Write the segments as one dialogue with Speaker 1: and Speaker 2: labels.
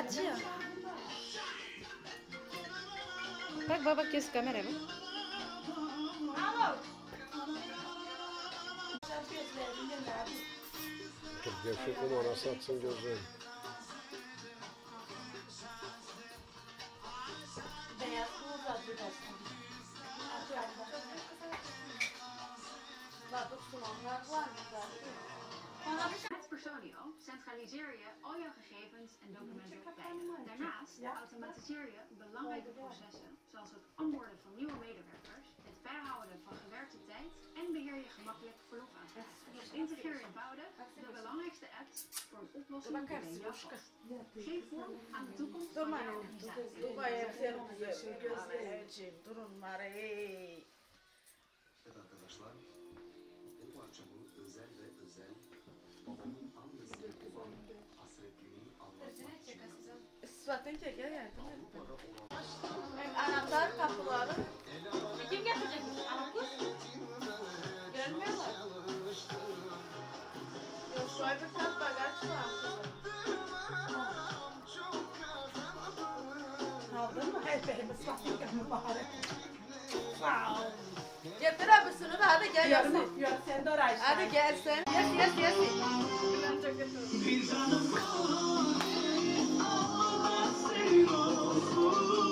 Speaker 1: Катя. Как баба кис камеры? Где все кому раз отцем держали? Automatiseer je belangrijke processen zoals het onboorden van nieuwe medewerkers, het bijhouden van gewerkte tijd en beheer je gemakkelijk verlofaanvragen. Dus integreer eenvoudig de belangrijkste apps voor een oplossing die bij jou past. Geef vorm aan de toekomst van jouw organisatie.
Speaker 2: Evet arkadaşlar, bu parçamı özel ve özel babamın
Speaker 3: Anahtar kapıları. Kim getirecekmiş? Anahtar? Görmüyorlar. Yok şu öbür taraf bagaj var.
Speaker 4: Aldın mı? Her şeyimiz fakir mübarek. Sağ ol.
Speaker 3: Getir abisini de hadi gel
Speaker 4: Yarın
Speaker 3: Yasin.
Speaker 4: öpüyorum. Sen de oraya
Speaker 3: Hadi gel sen. Yes yes yes.
Speaker 5: Senhor,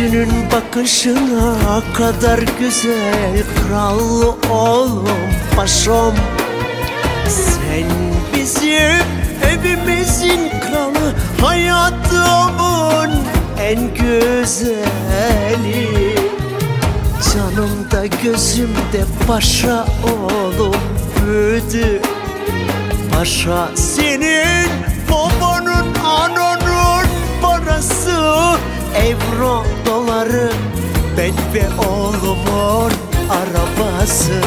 Speaker 5: Gözünün bakışına kadar güzel Kral oğlum paşam. Sen bizim evimizin kralı Hayatımın en güzeli. Canımda gözümde paşa oğlum büyüdü. Paşa senin Euro doları ben ve oğlumun arabası.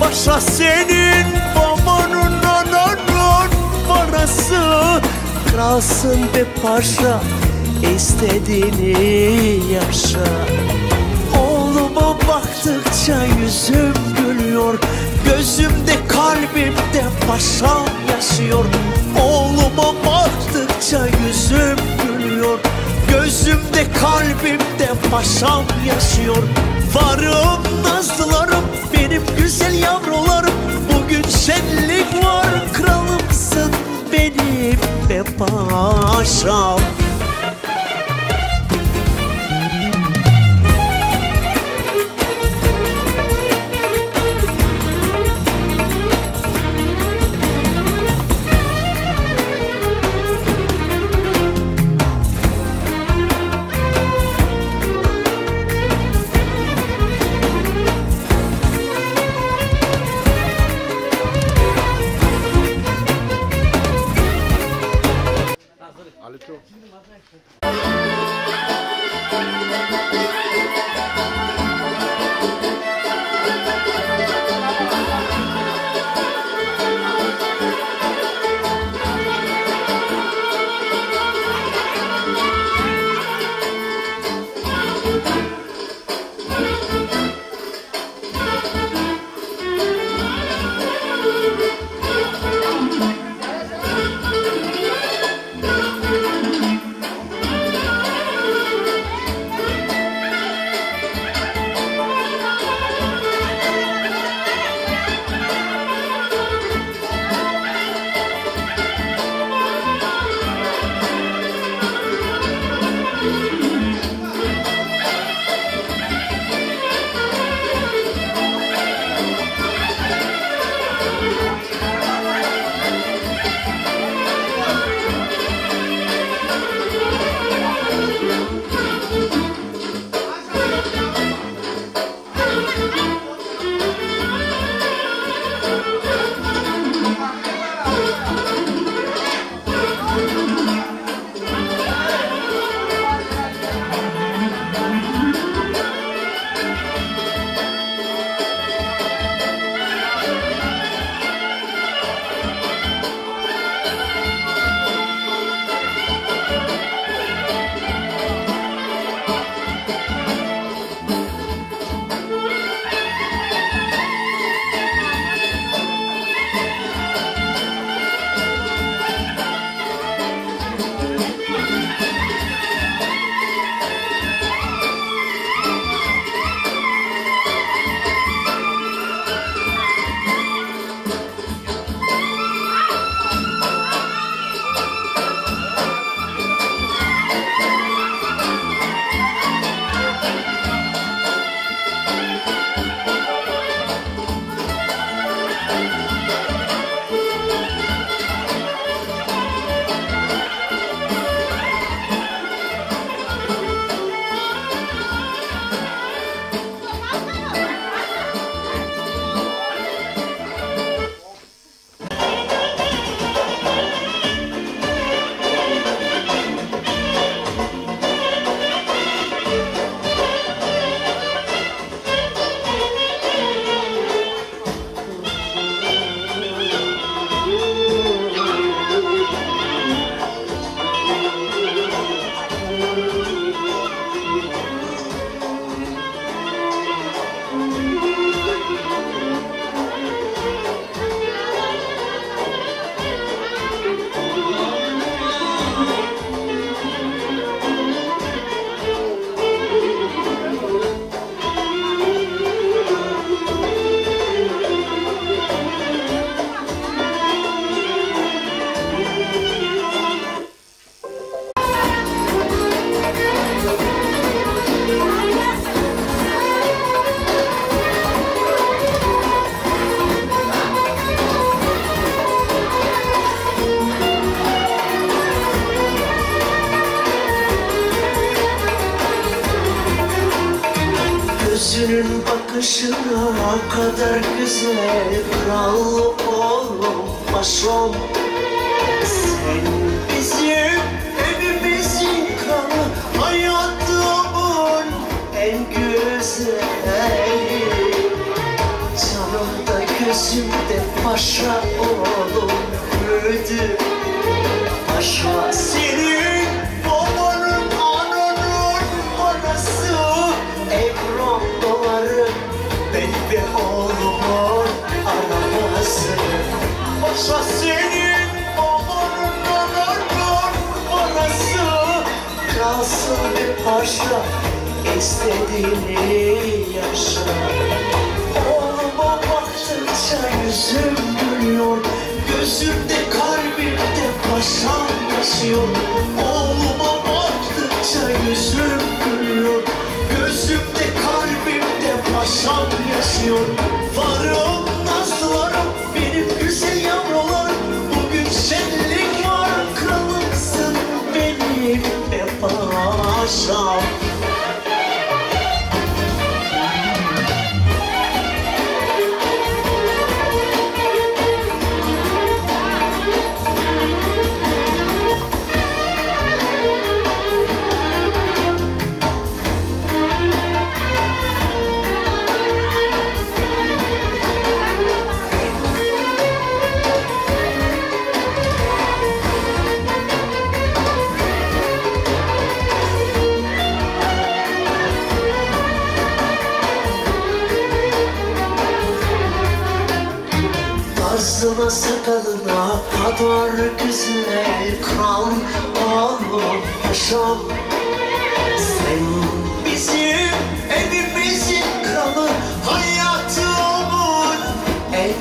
Speaker 5: Paşa senin babanın ananın parası. Kralsın be paşa istediğini yaşa. Oğluma baktıkça yüzüm gülüyor. Gözümde kalbimde paşam yaşıyor. Oğluma baktıkça yüzüm gülüyor Gözümde kalbimde paşam yaşıyor. Varım nazlılarım benim güzel yavrularım. Bugün şenlik var kralımsın benim be paşam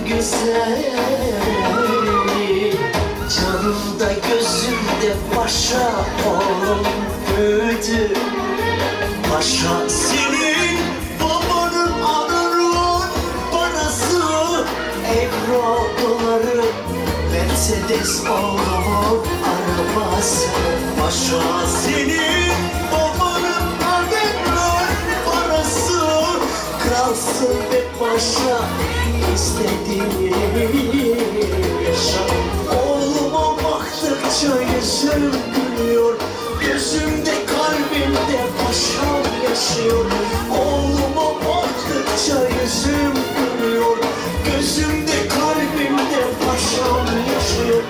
Speaker 5: güzelini Canımda gözümde paşa oğlum büyüdü. Paşa senin babanın anırın parası Euro doları Mercedes oğlumun arabası. Paşa senin babanın anırın parası Kralsın ve paşa istediğim yaşam Oğluma baktıkça yüzüm gülüyor Gözümde kalbimde paşam yaşıyor Oğluma baktıkça yüzüm gülüyor Gözümde kalbimde paşam yaşıyor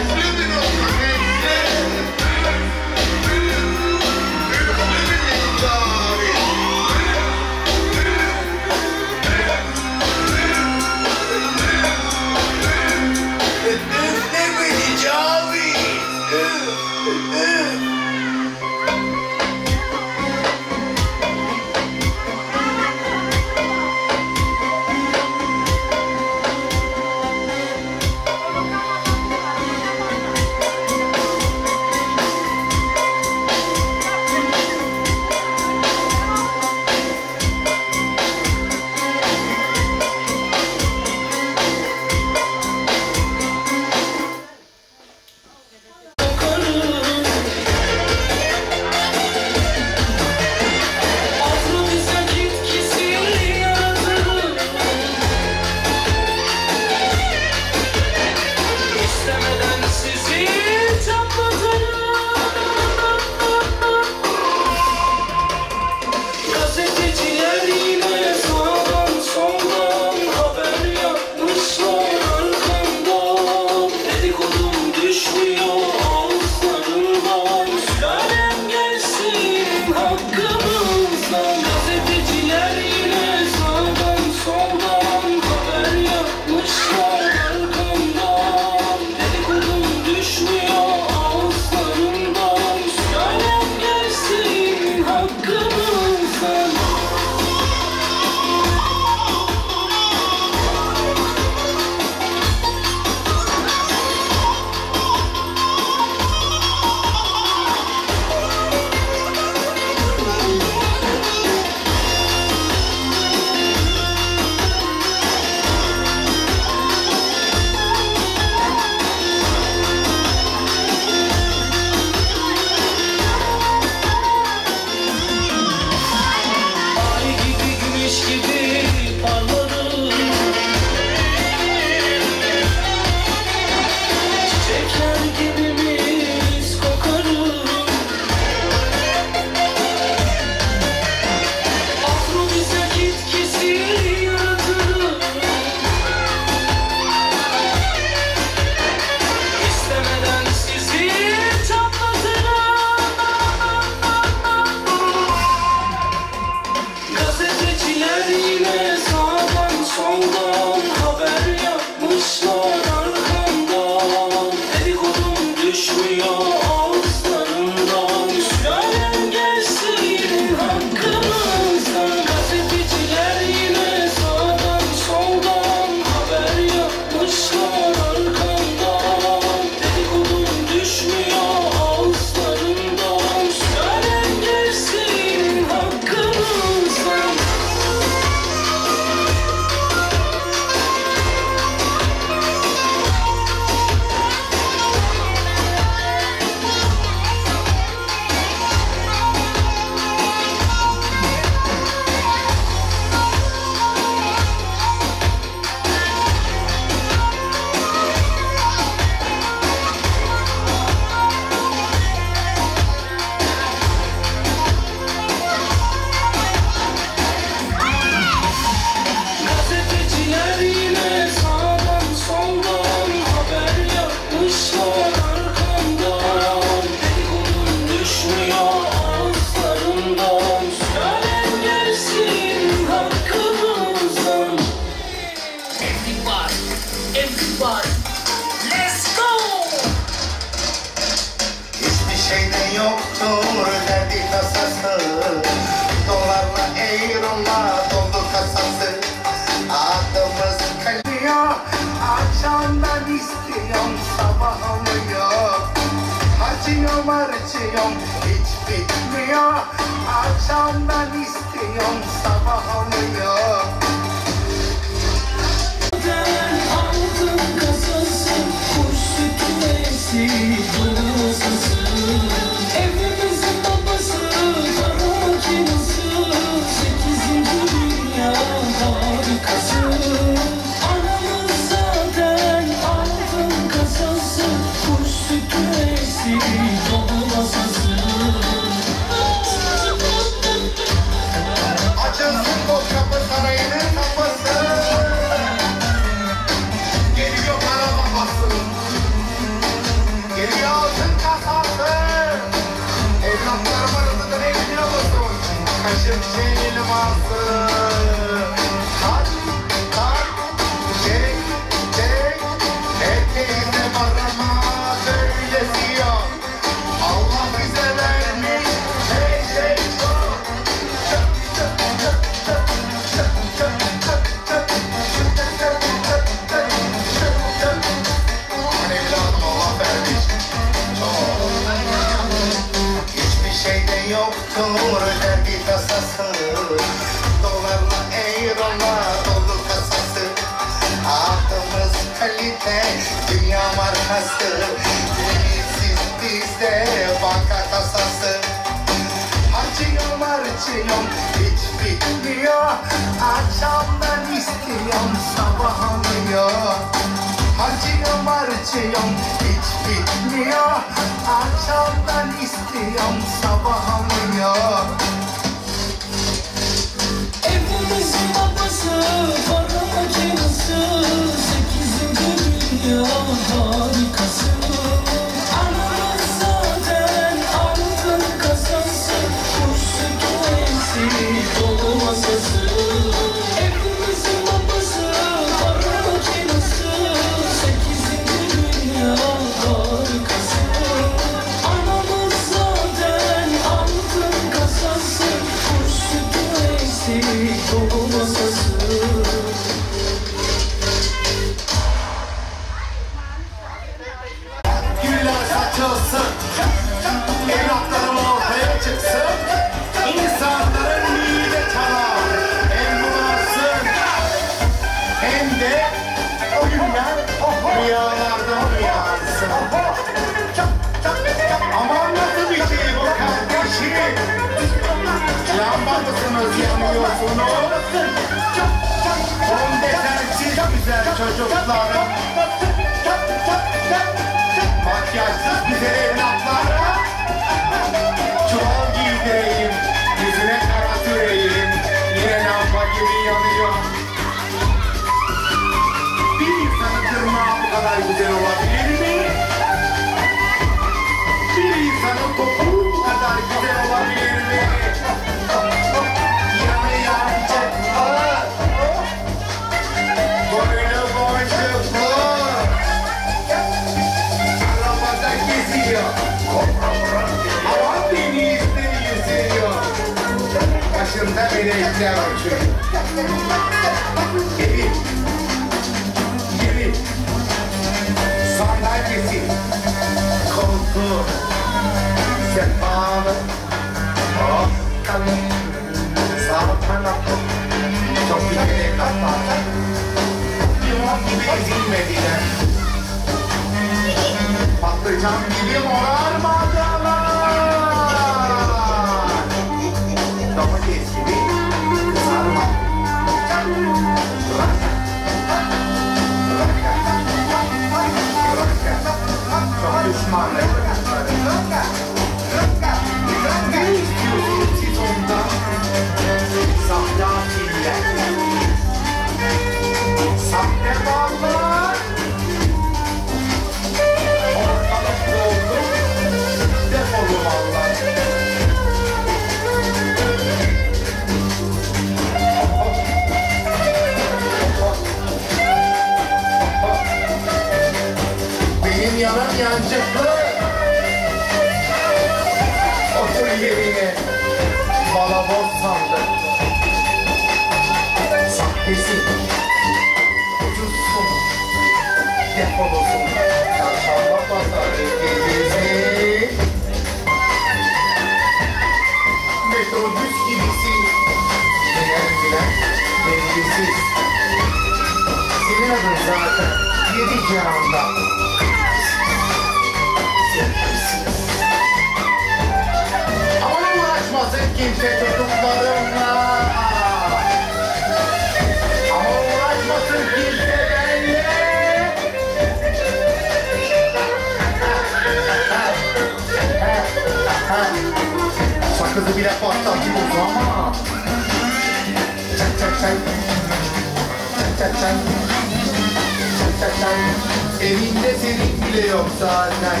Speaker 5: zaten.
Speaker 6: Evinde senin bile yok zaten.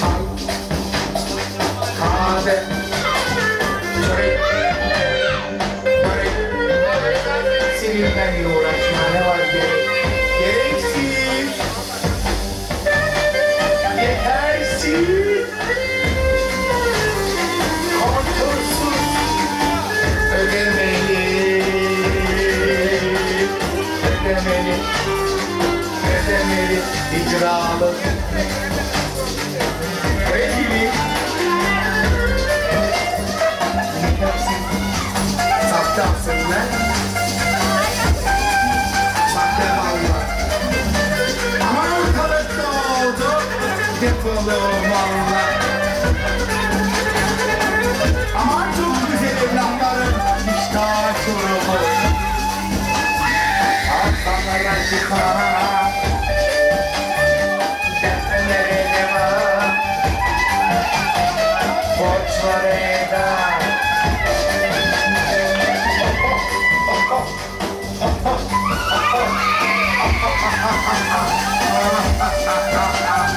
Speaker 6: Çay Kahve. buldum Allah Aman çok güzel evlatlarım iştah şurubu Al sana yaşıklar ha ha ha ha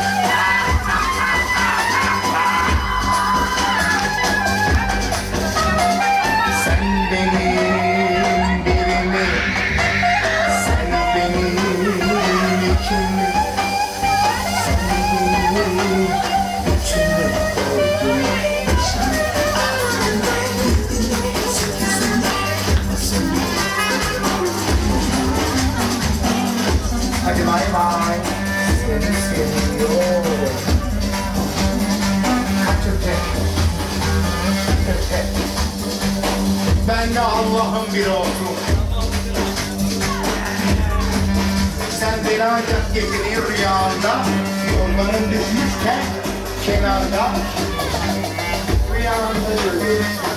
Speaker 6: geziniyor rüyanda Yolların düşmüşken kenarda. Rüyanda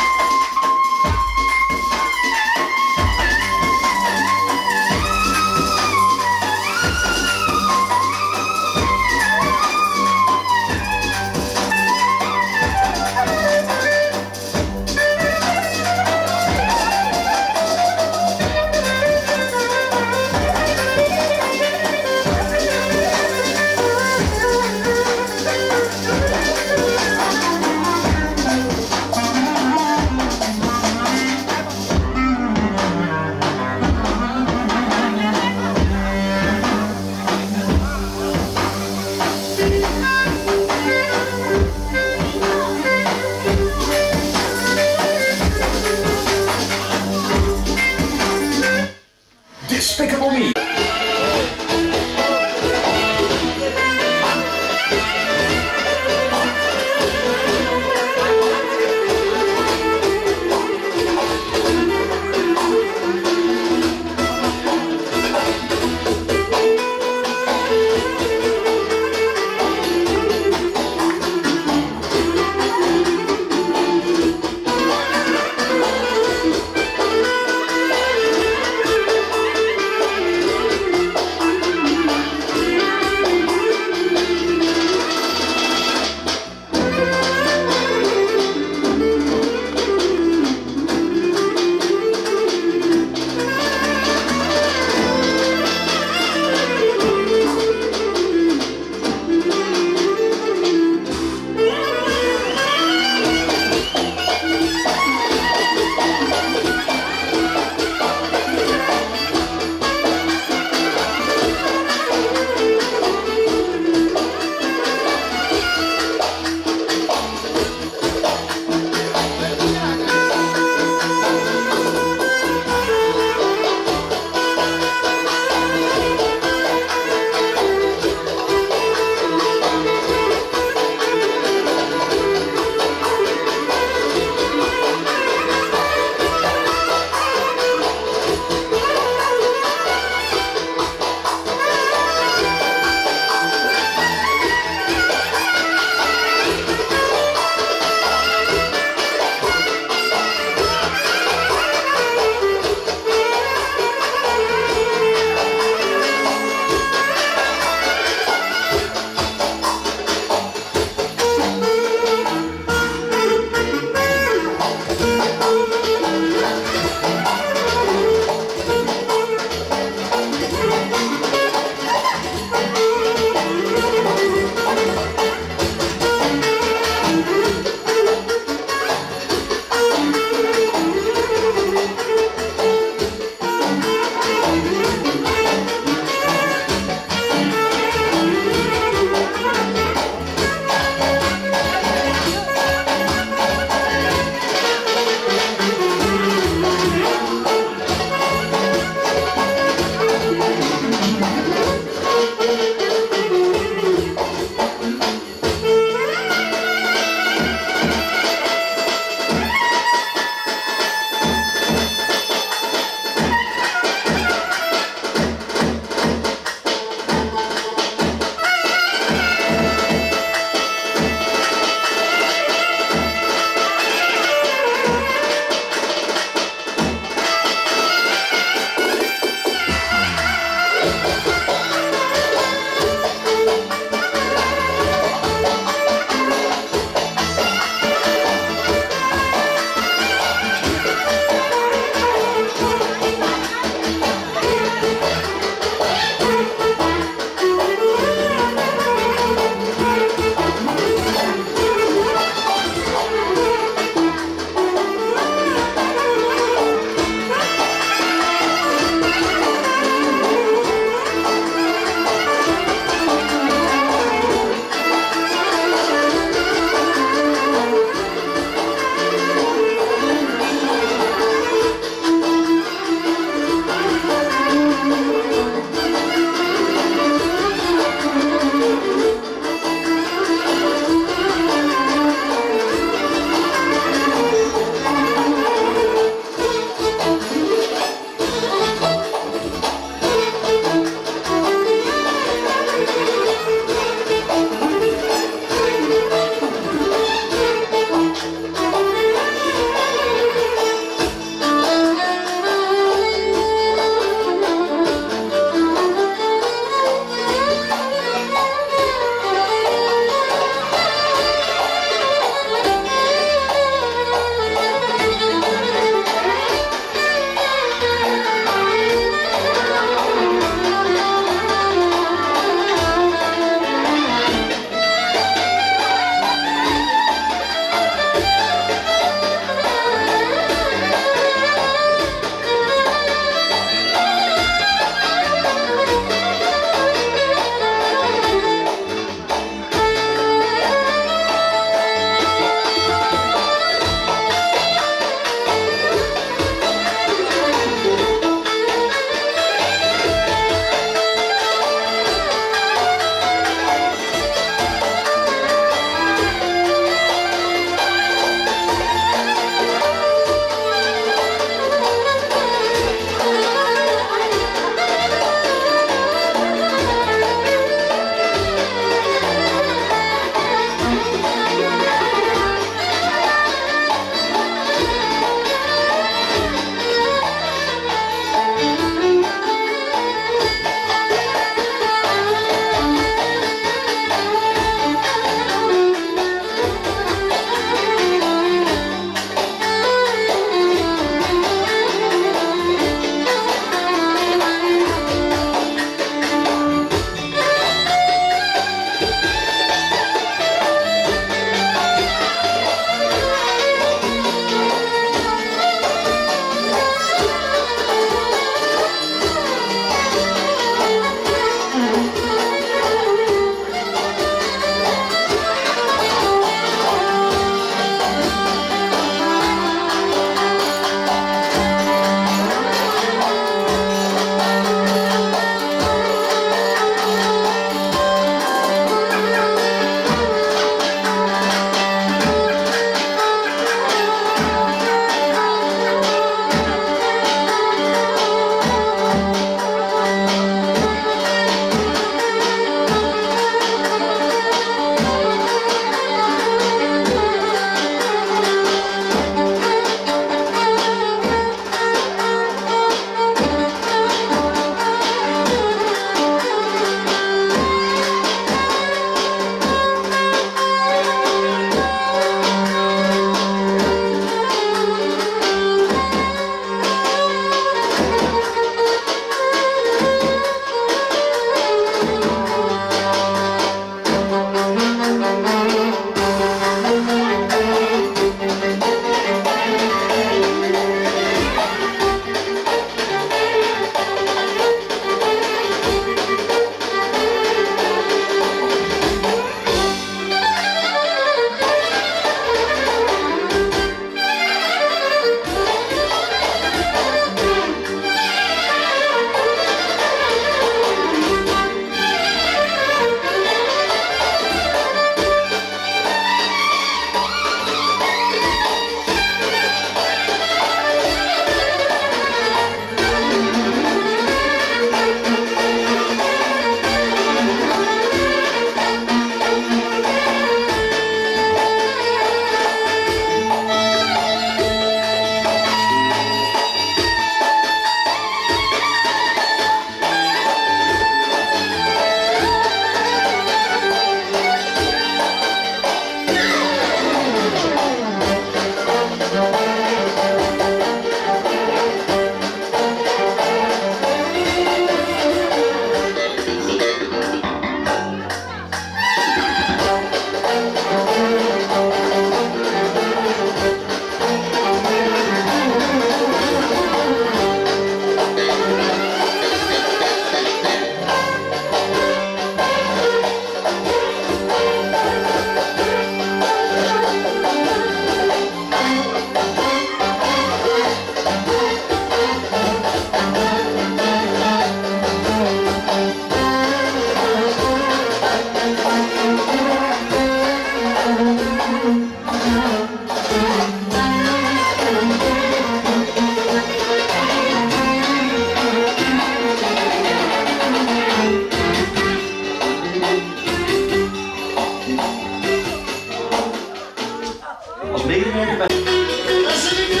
Speaker 7: als medewerker bij...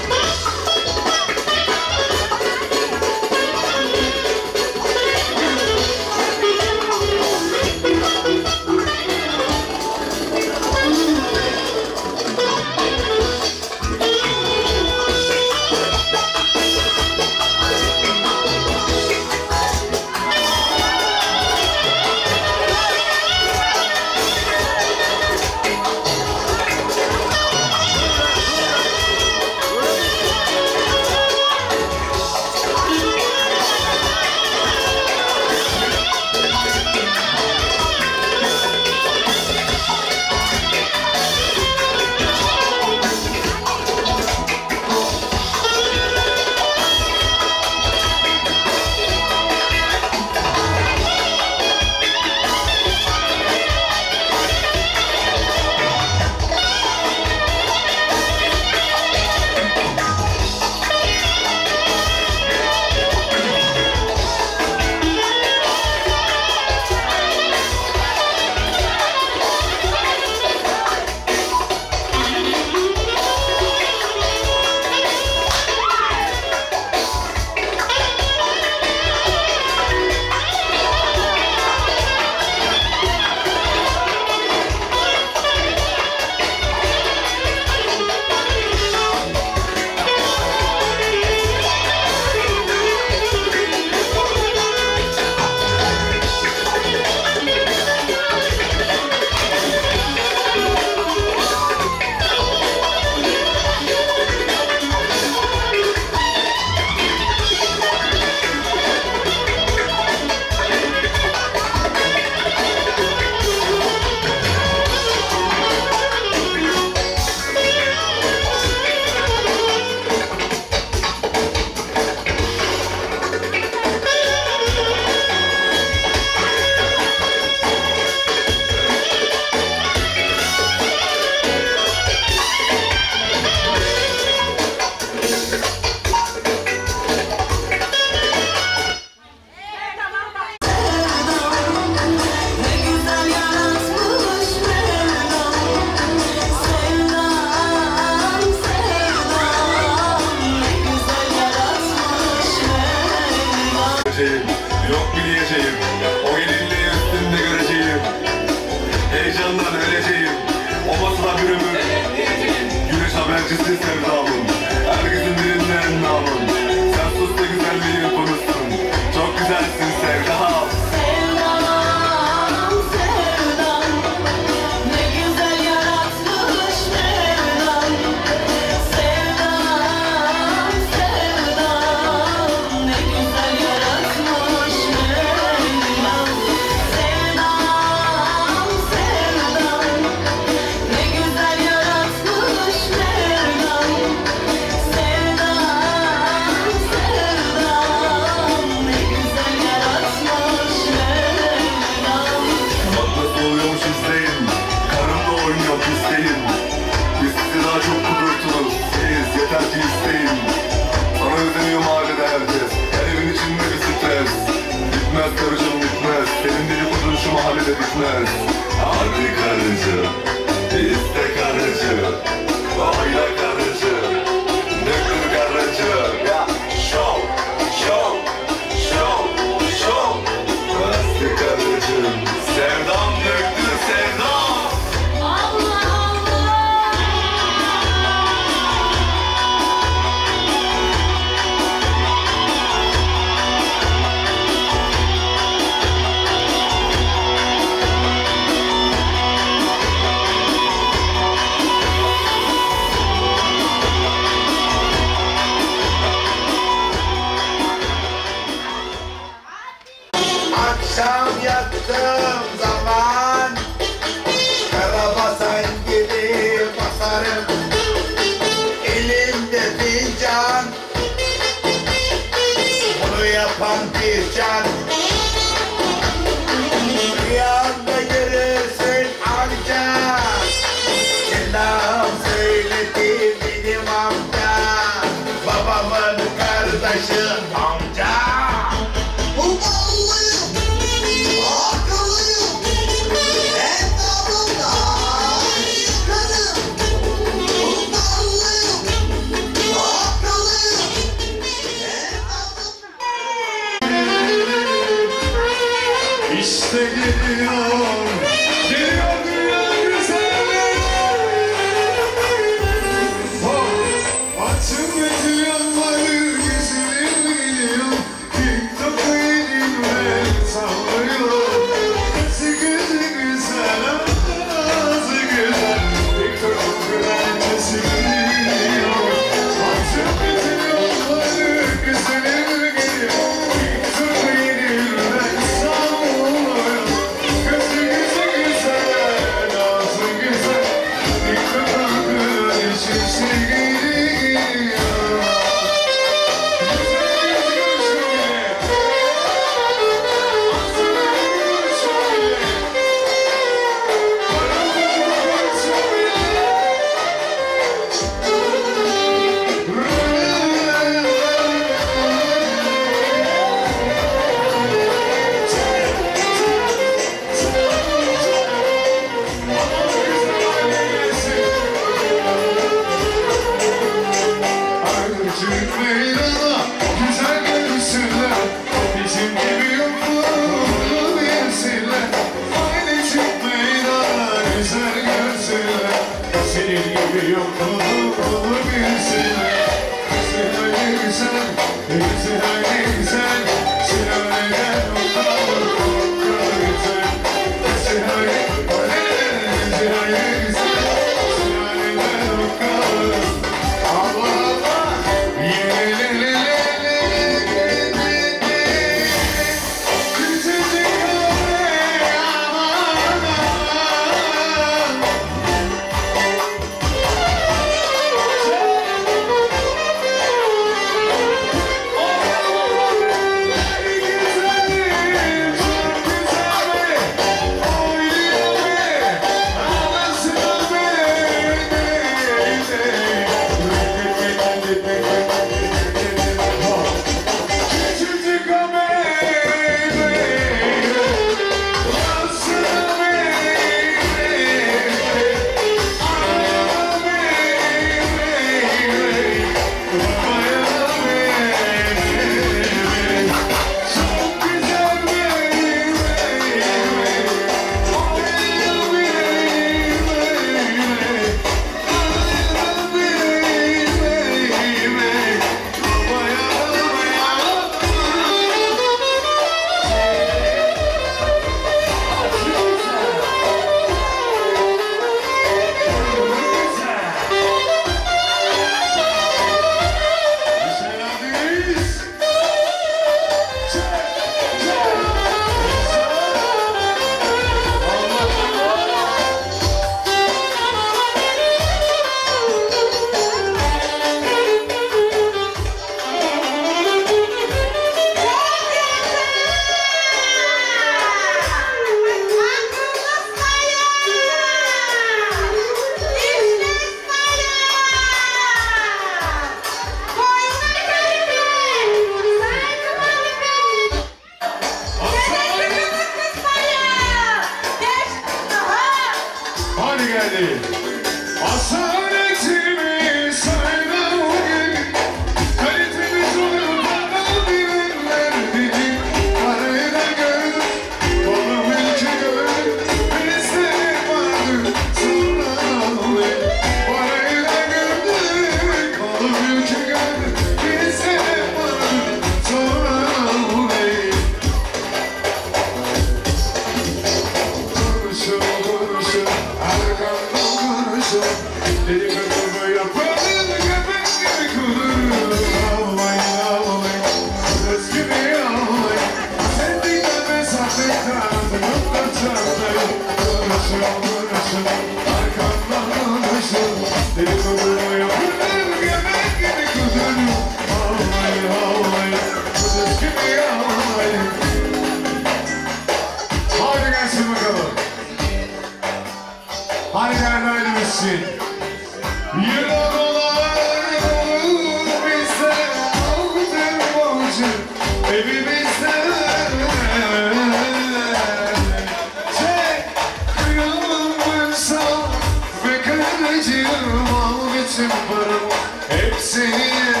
Speaker 7: bütün param hepsini.